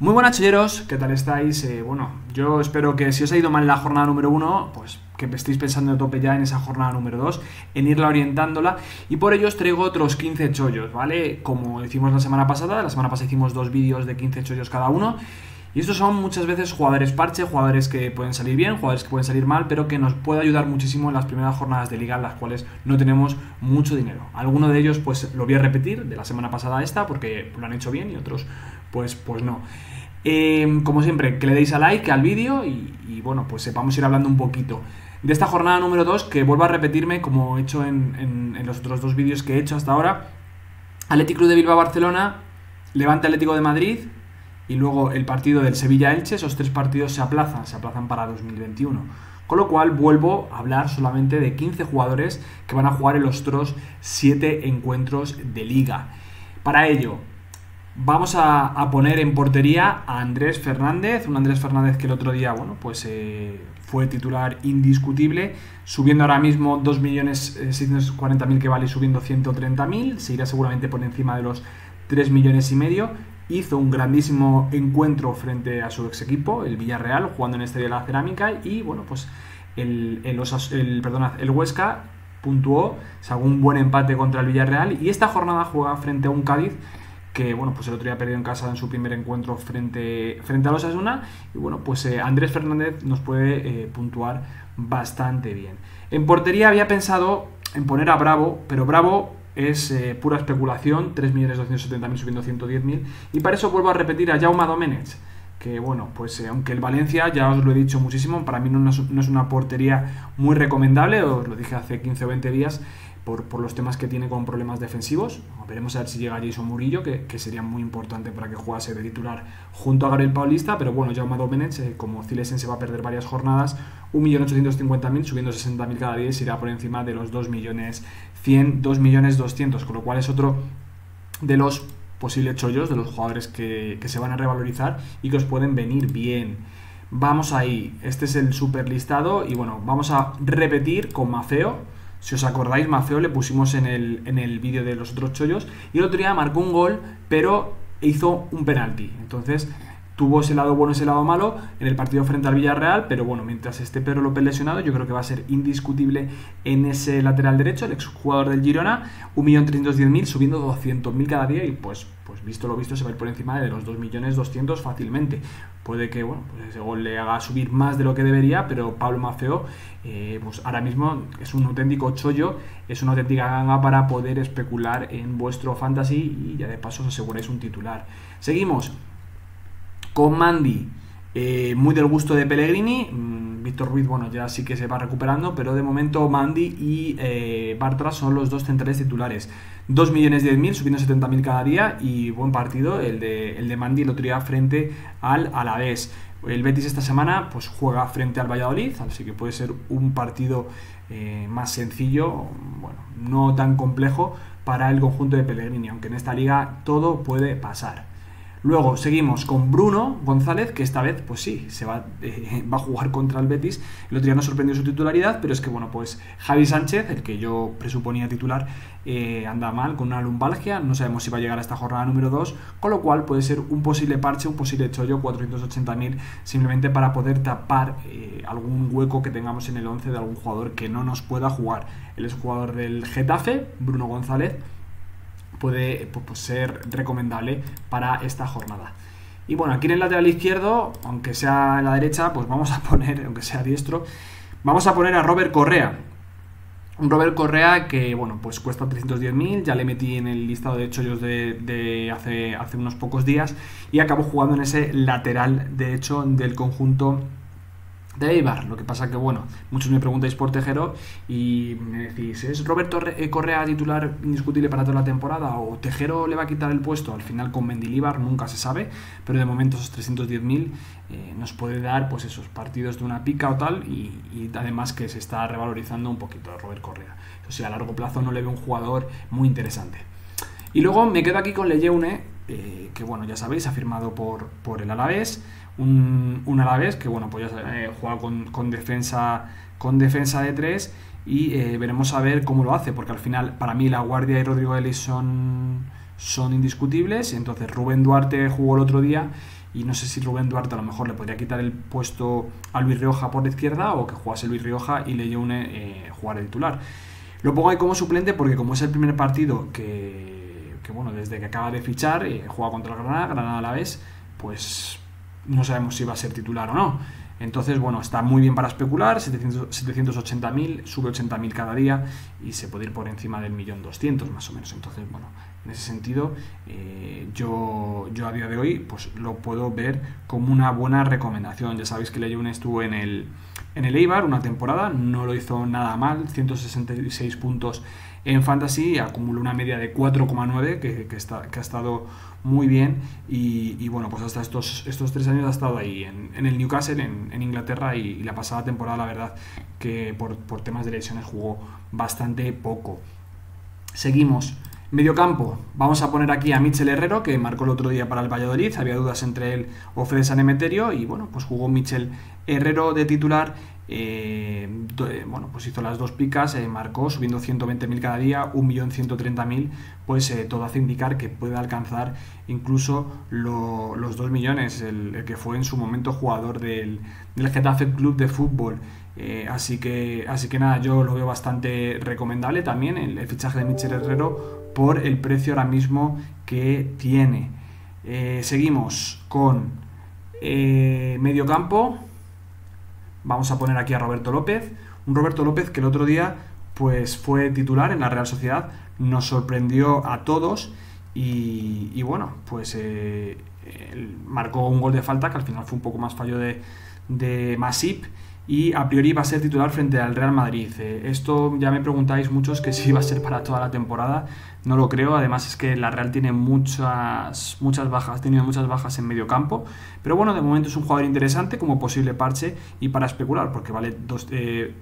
Muy buenas chilleros, ¿qué tal estáis? Eh, bueno, yo espero que si os ha ido mal la jornada número uno, pues que estéis pensando de tope ya en esa jornada número 2, en irla orientándola, y por ello os traigo otros 15 chollos, ¿vale? Como hicimos la semana pasada, la semana pasada hicimos dos vídeos de 15 chollos cada uno, y estos son muchas veces jugadores parche, jugadores que pueden salir bien, jugadores que pueden salir mal, pero que nos puede ayudar muchísimo en las primeras jornadas de liga en las cuales no tenemos mucho dinero. Algunos de ellos pues lo voy a repetir de la semana pasada a esta porque lo han hecho bien y otros pues, pues no. Em, como siempre, que le deis a like al vídeo y, bueno, pues sepamos ir hablando un poquito de esta jornada número 2, que vuelvo a repetirme como he hecho en, los otros dos vídeos que he hecho hasta ahora. Atlético de Bilbao-Barcelona, Levante Atlético de Madrid y luego el partido del Sevilla-Elche, esos tres partidos se aplazan, se aplazan para 2021. Con lo cual vuelvo a hablar solamente de 15 jugadores que van a jugar en los otros 7 encuentros de liga. Para ello, Vamos a, poner en portería a Andrés Fernández, un Andrés Fernández que el otro día, bueno, pues eh, fue titular indiscutible, subiendo ahora mismo 2.640.000 eh, que vale, subiendo 130.000, se irá seguramente por encima de los 3 millones y medio. Hizo un grandísimo encuentro frente a su ex equipo, el Villarreal, jugando en este de la cerámica y bueno, pues el, el, el, el Huesca puntuó, sacó un buen empate contra el Villarreal y esta jornada juega frente a un Cádiz que bueno, pues el otro día perdió en casa en su primer encuentro frente, frente a los. Y bueno, pues eh, Andrés Fernández nos puede eh, puntuar bastante bien. En portería había pensado en poner a Bravo, pero Bravo es eh, pura especulación, 3.270.000 subiendo 110.000. Y para eso vuelvo a repetir a Jaume Domenech que bueno, pues aunque el Valencia, ya os lo he dicho muchísimo, para mí no es, una portería muy recomendable, os lo dije hace 15 o 20 días, por, los temas que tiene con problemas defensivos. Veremos a ver si llega Jason Murillo, que, sería muy importante para que jugase de titular junto a Gabriel Paulista, pero bueno, Jaume Domenech, eh, como Cilesen se va a perder varias jornadas, 1.850.000, subiendo 60.000 cada día se irá por encima de los 2.100.000, 2.200.000, con lo cual es otro de los posibles chollos, de los jugadores que, que se van a revalorizar y que os pueden venir bien. Vamos ahí, este es el super listado y bueno, vamos a repetir con Mafeo si os acordáis, Mafeo le pusimos en el, en el vídeo de los otros chollos. Y el otro día marcó un gol, pero hizo un penalti. Entonces, tuvo ese lado bueno, ese lado malo en el partido frente al Villarreal, pero bueno, mientras esté Pedro López lesionado, yo creo que va a ser indiscutible en ese lateral derecho, el exjugador del Girona, 1.310.000, subiendo 200.000 cada día y pues, pues visto lo visto se va a ir por encima de los 2.200.000 fácilmente. Puede que bueno, pues ese gol le haga subir más de lo que debería, pero Pablo Mafeo eh, pues ahora mismo es un auténtico chollo, es una auténtica ganga para poder especular en vuestro fantasy y ya de paso os aseguráis un titular. Seguimos con Mandy, eh, muy del gusto de Pellegrini. Mm, Víctor Ruiz, bueno, ya sí que se va recuperando, pero de momento Mandy y eh, Bartra son los dos centrales titulares. 2 millones 10 mil, subiendo 70 mil cada día y buen partido el de, el de Mandy el otro frente al Alavés. El Betis esta semana pues juega frente al Valladolid, así que puede ser un partido eh, más sencillo, bueno, no tan complejo para el conjunto de Pellegrini, aunque en esta liga todo puede pasar. Luego seguimos con Bruno González, que esta vez, pues sí, se va, eh, va a jugar contra el Betis. El otro día no sorprendió su titularidad, pero es que, bueno, pues Javi Sánchez, el que yo presuponía titular, eh, anda mal con una lumbalgia. No sabemos si va a llegar a esta jornada número 2, con lo cual puede ser un posible parche, un posible chollo, 480.000, simplemente para poder tapar eh, algún hueco que tengamos en el 11 de algún jugador que no nos pueda jugar. Él es jugador del Getafe, Bruno González puede pues, pues, ser recomendable para esta jornada. Y bueno, aquí en el lateral izquierdo, aunque sea en la derecha, pues vamos a poner, aunque sea diestro, vamos a poner a Robert Correa. Un Robert Correa que, bueno, pues cuesta 310.000, ya le metí en el listado de chollos de, hace, hace unos pocos días y acabo jugando en ese lateral de hecho del conjunto de Eibar. Lo que pasa que, bueno, muchos me preguntáis por Tejero y me decís, ¿es Roberto eh, Correa titular indiscutible para toda la temporada o Tejero le va a quitar el puesto? Al final con Mendilibar nunca se sabe, pero de momento esos 310.000 eh, nos puede dar pues esos partidos de una pica o tal y, además que se está revalorizando un poquito Robert Correa. Eso sí, a largo plazo no le veo un jugador muy interesante. Y luego me quedo aquí con Leyeune, eh, que bueno, ya sabéis, ha firmado por, por el Alavés un, un Alavés que bueno, pues ya eh, juega con, defensa, con defensa de tres y eh, veremos a ver cómo lo hace, porque al final para mí La Guardia y Rodrigo Ellis son, son indiscutibles, entonces Rubén Duarte jugó el otro día y no sé si Rubén Duarte a lo mejor le podría quitar el puesto a Luis Rioja por la izquierda o que jugase Luis Rioja y Leyeune eh, jugar el titular. Lo pongo ahí como suplente porque como es el primer partido que, que bueno, desde que acaba de fichar, eh, juega contra el Granada, Granada a la vez, pues no sabemos si va a ser titular o no. Entonces, bueno, está muy bien para especular, 780.000, sube 80.000 cada día y se puede ir por encima del millón doscientos más o menos. Entonces, bueno, en ese sentido, eh, yo, yo a día de hoy pues lo puedo ver como una buena recomendación. Ya sabéis que Leyun estuvo en el, en el Eibar una temporada, no lo hizo nada mal, 166 puntos en Fantasy, acumuló una media de 4,9 que, que, ha estado muy bien y, bueno, pues hasta estos, estos tres años ha estado ahí en, el Newcastle, en, Inglaterra y, la pasada temporada la verdad que por, por temas de lesiones jugó bastante poco. Seguimos. Medio campo, vamos a poner aquí a Michel Herrero, que marcó el otro día para el Valladolid, había dudas entre él o Fede San Emeterio, y bueno, pues jugó Michel Herrero de titular eh, bueno, pues hizo las dos picas, eh, marcó subiendo 120.000 cada día, 1.130.000, pues eh, todo hace indicar que puede alcanzar incluso los 2 millones, el, que fue en su momento jugador del, del Getafe Club de Fútbol. así, que, así que nada, yo lo veo bastante recomendable también el, fichaje de Michel Herrero por el precio ahora mismo que tiene. seguimos con medio campo Vamos a poner aquí a Roberto López. Un Roberto López que el otro día pues fue titular en la Real Sociedad, nos sorprendió a todos y, bueno, pues eh, marcó un gol de falta que al final fue un poco más fallo de, de Masip y a priori va a ser titular frente al Real Madrid. Eh, esto ya me preguntáis muchos que si va a ser para toda la temporada, no lo creo. Además es que la Real tiene muchas, muchas bajas, ha tenido muchas bajas en medio campo, pero bueno, de momento es un jugador interesante como posible parche y para especular, porque vale dos, eh,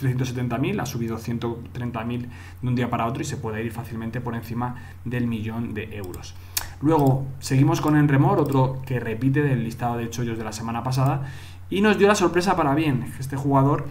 370.000, ha subido 130.000 de un día para otro y se puede ir fácilmente por encima del millón de euros. Luego seguimos con Enremor, otro que repite del listado de chollos de la semana pasada y nos dio la sorpresa para bien. Este jugador,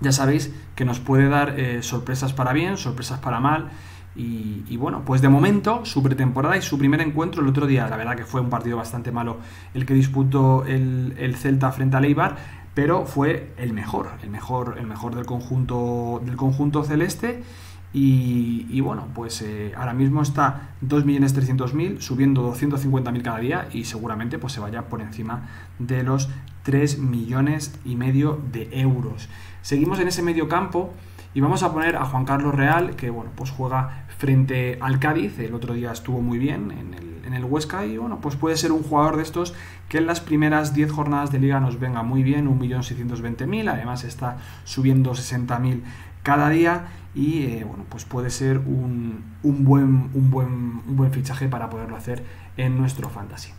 ya sabéis que nos puede dar eh, sorpresas para bien, sorpresas para mal. Y, bueno, pues de momento, su pretemporada y su primer encuentro el otro día, la verdad que fue un partido bastante malo el que disputó el, el Celta frente a Leibar, pero fue el mejor, el mejor, el mejor del conjunto, del conjunto celeste. Y, bueno, pues eh, ahora mismo está 2.300.000, subiendo 250.000 cada día y seguramente pues se vaya por encima de los 3 millones y medio de euros. Seguimos en ese medio campo y vamos a poner a Juan Carlos Real, que bueno, pues juega frente al Cádiz, el otro día estuvo muy bien en el, en el Huesca y bueno, pues puede ser un jugador de estos que en las primeras 10 jornadas de liga nos venga muy bien, 1.620.000, además está subiendo 60.000 cada día y eh, bueno, pues puede ser un, buen, un, buen, un buen fichaje para poderlo hacer en nuestro fantasy.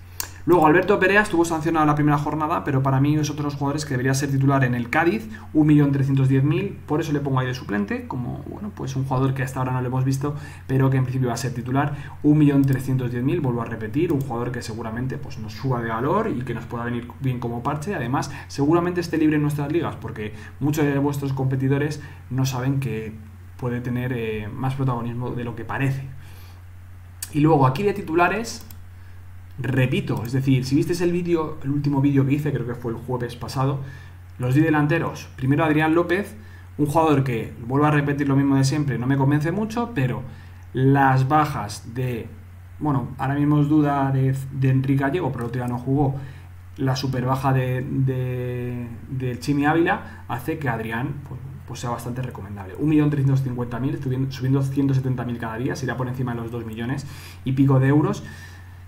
Luego Alberto Perea estuvo sancionado la primera jornada, pero para mí es otro de los jugadores que debería ser titular en el Cádiz, 1.310.000, por eso le pongo ahí de suplente, como bueno, pues un jugador que hasta ahora no lo hemos visto, pero que en principio va a ser titular, 1.310.000, vuelvo a repetir, un jugador que seguramente pues, nos suba de valor y que nos pueda venir bien como parche, además seguramente esté libre en nuestras ligas, porque muchos de vuestros competidores no saben que puede tener eh, más protagonismo de lo que parece. Y luego aquí de titulares, repito, es decir, si visteis el vídeo, el último vídeo que hice, creo que fue el jueves pasado, los di delanteros. Primero Adrián López, un jugador que, vuelvo a repetir lo mismo de siempre, no me convence mucho, pero las bajas de, bueno, ahora mismo es duda de, Enrique Gallego, pero el otro día no jugó, la super baja de, de, Chimi Ávila hace que Adrián pues, pues sea bastante recomendable. 1.350.000, subiendo 170.000 cada día, se irá por encima de los 2 millones y pico de euros.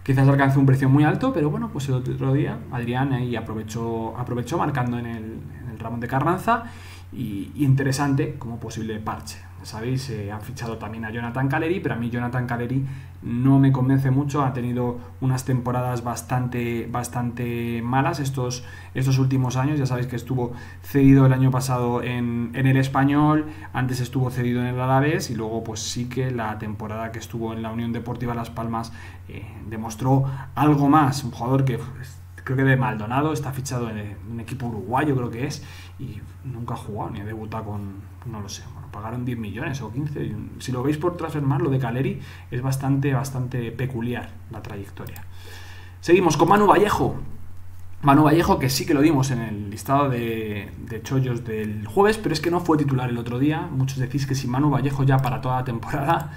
Quizás alcance un precio muy alto, pero bueno, pues el otro día Adrián ahí aprovechó, aprovechó marcando en el, en Ramón de Carranza y, interesante como posible parche. Sabéis, eh, han fichado también a Jonathan Caleri, pero a mí Jonathan Caleri no me convence mucho. Ha tenido unas temporadas bastante, bastante malas estos, estos últimos años. Ya sabéis que estuvo cedido el año pasado en, el español, antes estuvo cedido en el Alavés y luego pues sí que la temporada que estuvo en la Unión Deportiva Las Palmas eh, demostró algo más. Un jugador que pues, creo que de Maldonado está fichado en un equipo uruguayo creo que es y nunca ha jugado ni ha debutado con, no lo sé, pagaron 10 millones o 15. Si lo veis por más lo de Caleri es bastante, bastante peculiar la trayectoria. Seguimos con Manu Vallejo. Manu Vallejo, que sí que lo dimos en el listado de, chollos del jueves, pero es que no fue titular el otro día. Muchos decís que si Manu Vallejo ya para toda la temporada,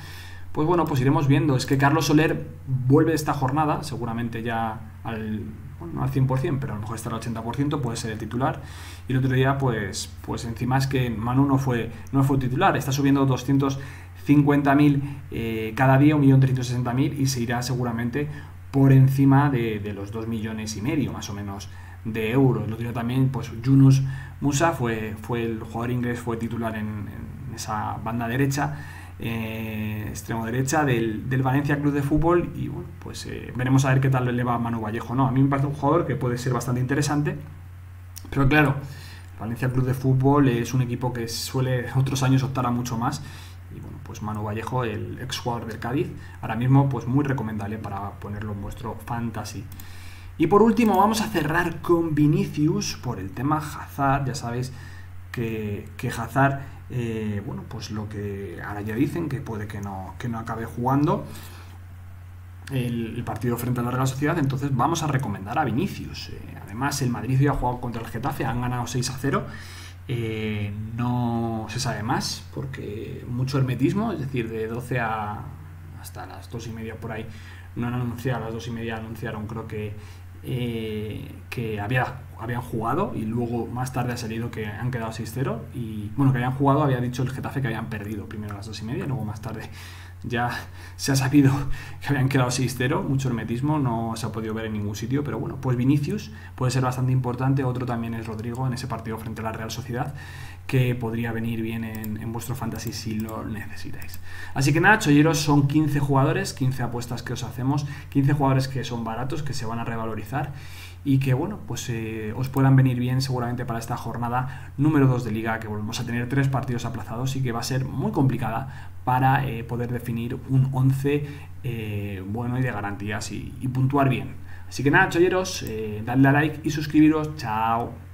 pues bueno, pues iremos viendo. Es que Carlos Soler vuelve esta jornada, seguramente ya al, bueno, al 100%, pero a lo mejor estará al 80%, puede ser el titular. Y el otro día, pues, pues encima es que Manu no fue, no fue titular, está subiendo 250.000 eh, cada día, 1.360.000 y se irá seguramente por encima de, los 2 millones y medio más o menos de euros. El otro día también, pues Yunus Musa fue, fue el jugador inglés, fue titular en, esa banda derecha, eh, extremo derecha del, Valencia Club de Fútbol y bueno, pues eh, veremos a ver qué tal le va Manu Vallejo. No, a mí me parece un jugador que puede ser bastante interesante, pero claro, Valencia Club de Fútbol es un equipo que suele otros años optar a mucho más y bueno, pues Manu Vallejo, el ex jugador del Cádiz, ahora mismo pues muy recomendable para ponerlo en vuestro fantasy. Y por último vamos a cerrar con Vinicius por el tema Hazard, ya sabéis que, que Hazard, eh, bueno, pues lo que ahora ya dicen que puede que no, que no acabe jugando el, partido frente a la Real Sociedad, entonces vamos a recomendar a Vinicius. Eh, además, el Madrid ya ha jugado contra el Getafe, han ganado 6 a 0 eh, no se sabe más, porque mucho hermetismo, es decir, de 12 a hasta las 2 y media por ahí, no han anunciado, a las 2 y media anunciaron creo que, eh, que había, habían jugado y luego más tarde ha salido que han quedado 6-0 y bueno, que habían jugado, había dicho el Getafe que habían perdido primero a las 2 y media, luego más tarde ya se ha sabido que habían quedado 6-0, mucho hermetismo, no se ha podido ver en ningún sitio, pero bueno, pues Vinicius puede ser bastante importante, otro también es Rodrigo en ese partido frente a la Real Sociedad, que podría venir bien en, vuestro fantasy si lo necesitáis. Así que nada, cholleros, son 15 jugadores, 15 apuestas que os hacemos, 15 jugadores que son baratos, que se van a revalorizar y que bueno, pues eh, os puedan venir bien seguramente para esta jornada número 2 de liga, que volvemos a tener tres partidos aplazados y que va a ser muy complicada para eh, poder definir un 11 eh, bueno y de garantías y, puntuar bien. Así que nada, cholleros, dadle a like y suscribiros. Chao.